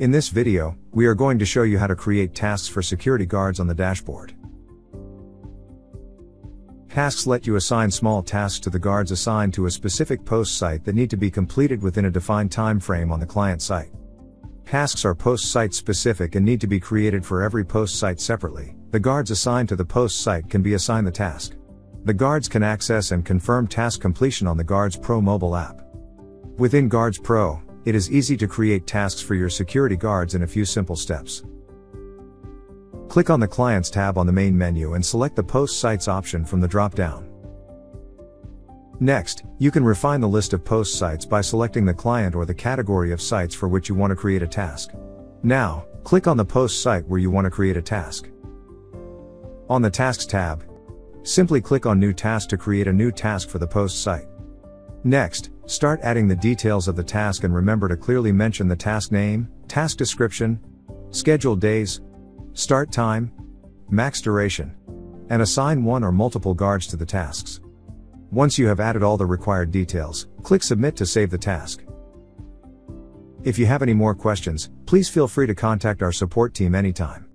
In this video, we are going to show you how to create tasks for security guards on the dashboard. Tasks let you assign small tasks to the guards assigned to a specific post site that need to be completed within a defined time frame on the client site. Tasks are post site specific and need to be created for every post site separately. The guards assigned to the post site can be assigned the task. The guards can access and confirm task completion on the Guards Pro mobile app. Within Guards Pro, it is easy to create tasks for your security guards in a few simple steps. Click on the Clients tab on the main menu and select the Post Sites option from the drop-down. Next, you can refine the list of post sites by selecting the client or the category of sites for which you want to create a task. Now, click on the post site where you want to create a task. On the Tasks tab, simply click on New Task to create a new task for the post site. Next, start adding the details of the task and remember to clearly mention the task name, task description, scheduled days, start time, max duration, and assign one or multiple guards to the tasks. Once you have added all the required details, click Submit to save the task. If you have any more questions, please feel free to contact our support team anytime.